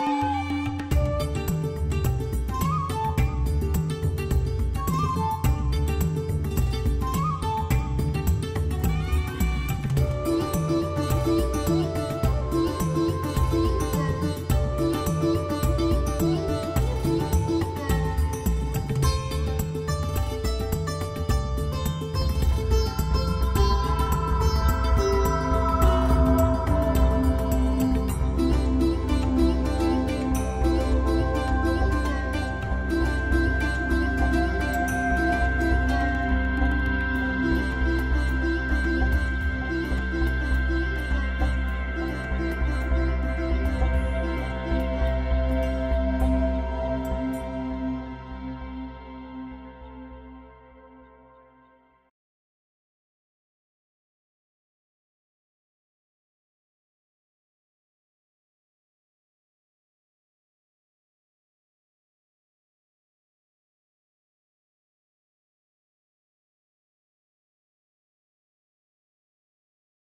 Bye.